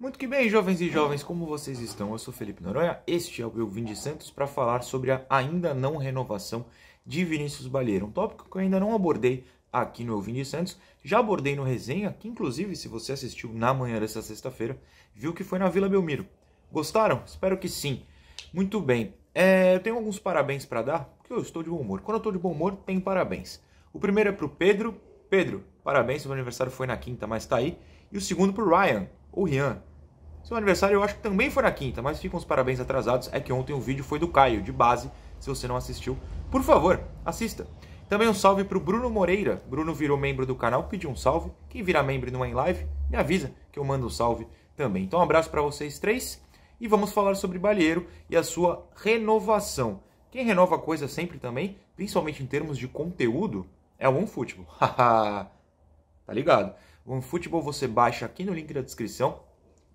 Muito que bem, jovens e jovens, como vocês estão? Eu sou Felipe Noronha, este é o Eu de Santos para falar sobre a ainda não renovação de Vinícius Balheiro, um tópico que eu ainda não abordei aqui no Eu de Santos, já abordei no resenha, que inclusive se você assistiu na manhã dessa sexta-feira, viu que foi na Vila Belmiro. Gostaram? Espero que sim. Muito bem, é, eu tenho alguns parabéns para dar, porque eu estou de bom humor. Quando eu estou de bom humor, tem parabéns. O primeiro é para o Pedro. Pedro, parabéns, seu aniversário foi na quinta, mas está aí. E o segundo para o Ryan, ou Rian, seu aniversário eu acho que também foi na quinta, mas ficam os parabéns atrasados. É que ontem o vídeo foi do Caio, de base. Se você não assistiu, por favor, assista. Também um salve para o Bruno Moreira. Bruno virou membro do canal, pediu um salve. Quem virar membro não é em live, me avisa que eu mando um salve também. Então um abraço para vocês três e vamos falar sobre Balieiro e a sua renovação. Quem renova coisa sempre também, principalmente em termos de conteúdo, é o OneFootball. tá ligado? OneFootball você baixa aqui no link da descrição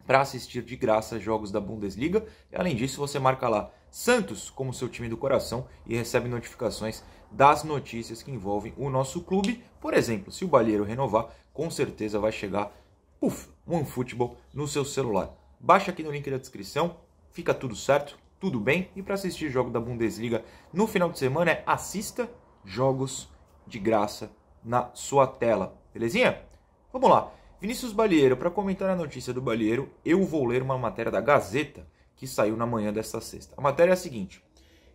para assistir de graça jogos da Bundesliga. E além disso, você marca lá Santos como seu time do coração e recebe notificações das notícias que envolvem o nosso clube. Por exemplo, se o Balheiro renovar, com certeza vai chegar puff, OneFootball no seu celular. Baixa aqui no link da descrição, fica tudo certo, tudo bem. E para assistir jogo da Bundesliga no final de semana é assista jogos de graça na sua tela. Belezinha? Vamos lá. Vinícius Balieiro, para comentar a notícia do Balieiro, eu vou ler uma matéria da Gazeta que saiu na manhã desta sexta. A matéria é a seguinte: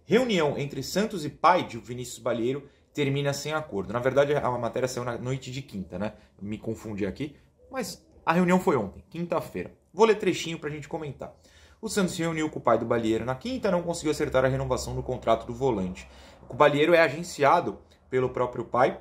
Reunião entre Santos e pai de Vinícius Balieiro termina sem acordo. Na verdade, a matéria saiu na noite de quinta, né? Me confundi aqui, mas a reunião foi ontem, quinta-feira. Vou ler trechinho para a gente comentar. O Santos se reuniu com o pai do Balieiro na quinta, não conseguiu acertar a renovação do contrato do volante. O Balieiro é agenciado pelo próprio pai,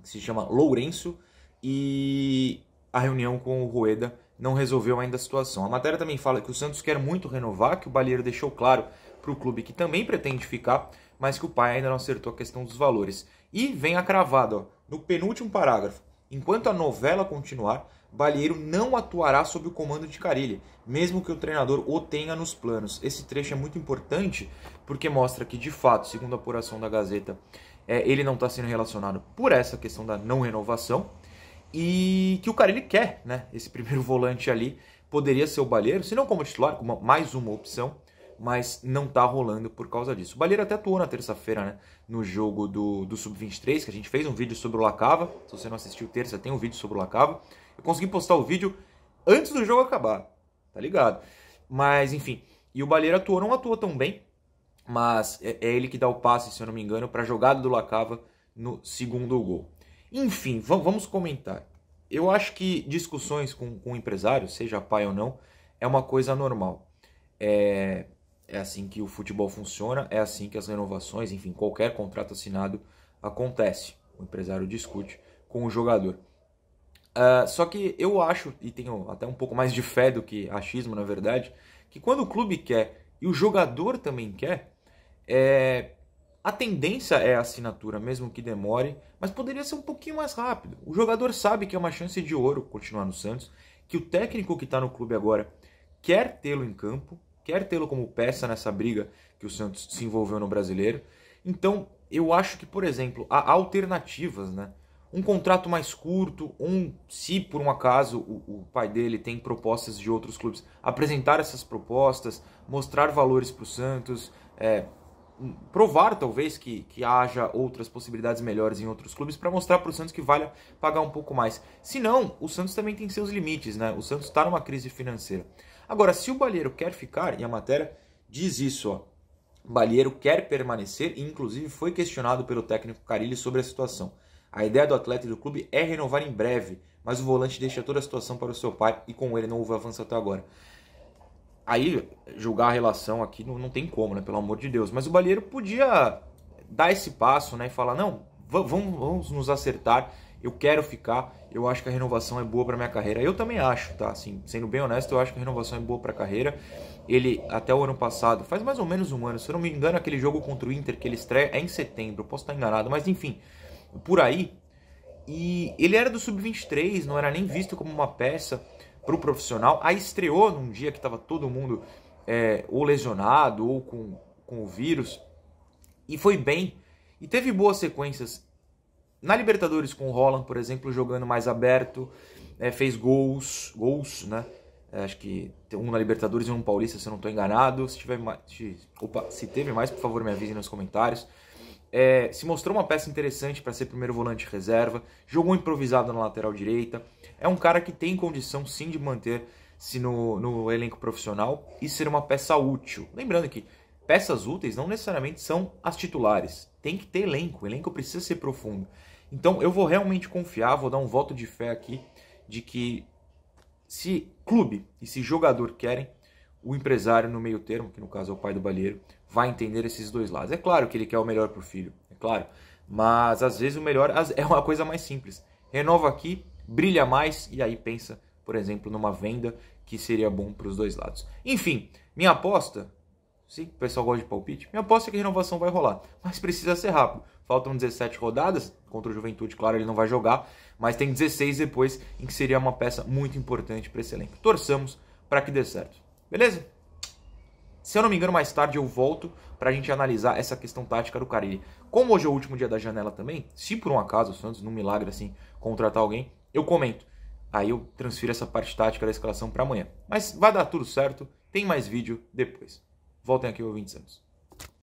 que se chama Lourenço, e a reunião com o Rueda não resolveu ainda a situação. A matéria também fala que o Santos quer muito renovar, que o Balheiro deixou claro para o clube que também pretende ficar, mas que o pai ainda não acertou a questão dos valores. E vem acravado, ó, no penúltimo parágrafo. Enquanto a novela continuar, Balheiro não atuará sob o comando de Carilli, mesmo que o treinador o tenha nos planos. Esse trecho é muito importante porque mostra que, de fato, segundo a apuração da Gazeta, é, ele não está sendo relacionado por essa questão da não renovação e que o cara ele quer, né? Esse primeiro volante ali poderia ser o Balheiro, se não como titular, como mais uma opção, mas não tá rolando por causa disso. O Balheiro até atuou na terça-feira, né? No jogo do, do Sub-23, que a gente fez um vídeo sobre o Lacava. Se você não assistiu terça, tem um vídeo sobre o Lacava. Eu consegui postar o vídeo antes do jogo acabar, tá ligado? Mas, enfim. E o Balheiro atuou, não atuou tão bem, mas é, é ele que dá o passe, se eu não me engano, para a jogada do Lacava no segundo gol. Enfim, vamos comentar. Eu acho que discussões com, com empresários, seja pai ou não, é uma coisa normal. É, é assim que o futebol funciona, é assim que as renovações, enfim, qualquer contrato assinado acontece. O empresário discute com o jogador. Uh, só que eu acho, e tenho até um pouco mais de fé do que achismo, na verdade, que quando o clube quer e o jogador também quer, é, a tendência é a assinatura, mesmo que demore, mas poderia ser um pouquinho mais rápido. O jogador sabe que é uma chance de ouro continuar no Santos, que o técnico que está no clube agora quer tê-lo em campo, quer tê-lo como peça nessa briga que o Santos se envolveu no brasileiro. Então, eu acho que, por exemplo, há alternativas, né? Um contrato mais curto, um, se por um acaso o, o pai dele tem propostas de outros clubes, apresentar essas propostas, mostrar valores para o Santos, é, provar talvez que, que haja outras possibilidades melhores em outros clubes para mostrar para o Santos que vale pagar um pouco mais. Se não, o Santos também tem seus limites, né? O Santos está numa crise financeira. Agora, se o Balheiro quer ficar, e a matéria diz isso, ó, Balheiro quer permanecer e inclusive foi questionado pelo técnico Carilli sobre a situação. A ideia do atleta e do clube é renovar em breve, mas o volante deixa toda a situação para o seu pai e com ele não houve avanço até agora. Aí, julgar a relação aqui não, não tem como, né? Pelo amor de Deus. Mas o Balheiro podia dar esse passo, né? E falar, não, vamos, vamos nos acertar. Eu quero ficar. Eu acho que a renovação é boa para minha carreira. Eu também acho, tá? Assim, sendo bem honesto, eu acho que a renovação é boa para a carreira. Ele, até o ano passado, faz mais ou menos um ano, se eu não me engano, aquele jogo contra o Inter que ele estreia é em setembro. Posso estar enganado, mas enfim, por aí. E ele era do sub-23, não era nem visto como uma peça para o profissional. Aí estreou num dia que estava todo mundo é, ou lesionado ou com, com o vírus. E foi bem. E teve boas sequências. Na Libertadores com o Holland, por exemplo, jogando mais aberto, é, fez gols, gols, né? É, acho que um na Libertadores e um no Paulista, se eu não estou enganado. Se, tiver mais, se, opa, se teve mais, por favor, me avise nos comentários. É, se mostrou uma peça interessante para ser primeiro volante reserva, jogou improvisado na lateral direita. É um cara que tem condição sim de manter-se no, no elenco profissional e ser uma peça útil. Lembrando que peças úteis não necessariamente são as titulares. Tem que ter elenco, o elenco precisa ser profundo. Então eu vou realmente confiar, vou dar um voto de fé aqui de que se clube e se jogador querem, o empresário no meio termo, que no caso é o pai do balheiro, vai entender esses dois lados. É claro que ele quer o melhor para o filho, é claro, mas às vezes o melhor é uma coisa mais simples. Renova aqui, brilha mais e aí pensa, por exemplo, numa venda que seria bom para os dois lados. Enfim, minha aposta, sim, o pessoal gosta de palpite, minha aposta é que a renovação vai rolar, mas precisa ser rápido. Faltam 17 rodadas, contra o Juventude, claro, ele não vai jogar, mas tem 16 depois, em que seria uma peça muito importante para esse elenco. Torçamos para que dê certo. Beleza? Se eu não me engano, mais tarde eu volto para a gente analisar essa questão tática do Carille. Como hoje é o último dia da janela também, se por um acaso o Santos, num milagre assim, contratar alguém, eu comento. Aí eu transfiro essa parte tática da escalação para amanhã. Mas vai dar tudo certo, tem mais vídeo depois. Voltem aqui, o Santos.